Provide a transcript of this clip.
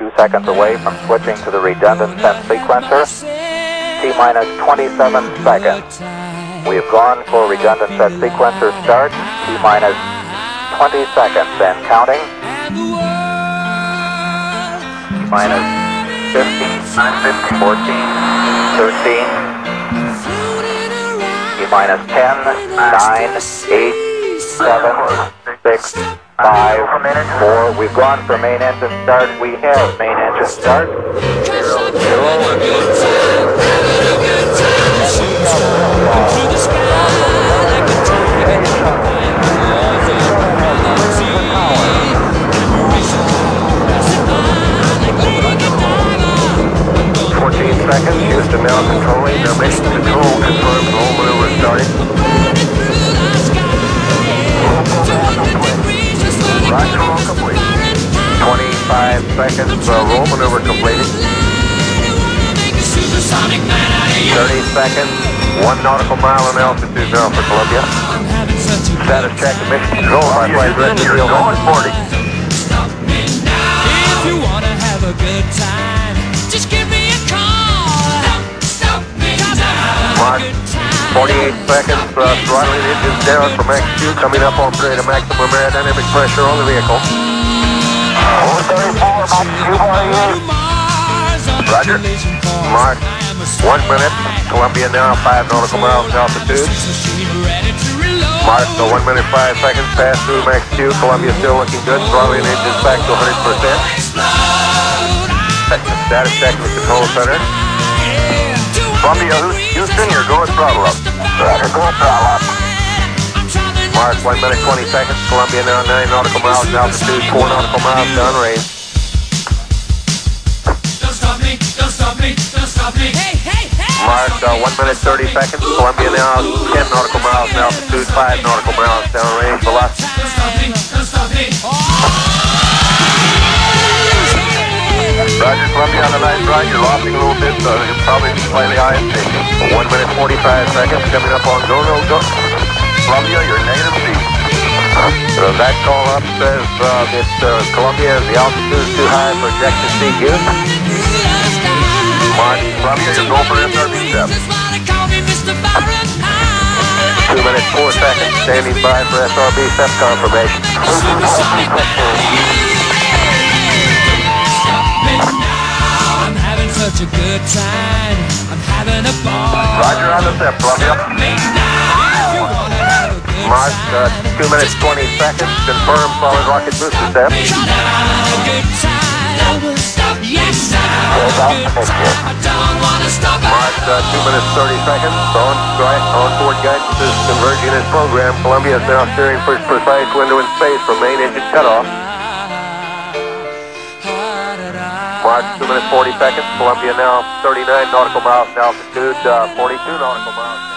two seconds away from switching to the redundant set sequencer. T minus 27 seconds. We have gone for redundant set sequencer start. T minus 20 seconds and counting. T minus 15, 14, 13. T minus 10, 9, 8, 7, 6, 5, 4. We've gone for main engine start. We have main engine start. Zero. Fourteen seconds. Houston now controlling. Now mission control confirms roll maneuver starting. Roger, all complete. Twenty-five seconds. Uh, roll maneuver completed. Thirty seconds. One nautical mile in altitude now for Columbia. Status check and mission control. My flight director You're field going 40. If you wanna have a good time, just give me a call. Stop me now. Mark, 48 seconds, uh, throttling engines down for max Q, coming up on three to maximum aerodynamic pressure on the vehicle. 34, Max Roger. Mark, one minute, Columbia now 5 nautical miles altitude. Mark, so 1 minute 5 seconds, pass through max Q, Columbia still looking good, throttling engines back to 100%. Status check with control center. Columbia, Houston, you're going throttle up. Roger, go throttle up. Mark, 1 minute 20 seconds, Columbia now 9 nautical miles altitude, 4 nautical miles downrange. Don't stop me, don't stop me, don't stop me. Hey, hey, hey! Mark, uh, 1 minute 30 seconds. Columbia now 10 nautical miles in altitude, 5 nautical miles downrange velocity. Don't stop me, don't stop me. Roger, Columbia on the night ride. You're lofting a little bit, so probably slightly high in safety. 1 minute 45 seconds coming up on go, no, go. Columbia, you're negative speed. So that call up says uh, that uh, Columbia, the altitude is too high for ejected CQ. Mark, Columbia, you're going for SRB sep. 2 minutes 4 seconds, standing by for SRB sep confirmation. Such a good time. I'm having a ball. Roger on the step, Columbia. Me now. If you wanna have a good Mark, uh, 2 minutes 20 seconds, confirm solid rocket booster step. Me now. A good time. Yes, now. A good time. I don't wanna stop. Mark, uh, 2 minutes 30 seconds, on, right, on board guidance is converging as program. Columbia is now steering for precise window in space for main engine cutoff. Mark, 2 minutes 40 seconds, Columbia now 39 nautical miles in altitude, uh, 42 nautical miles.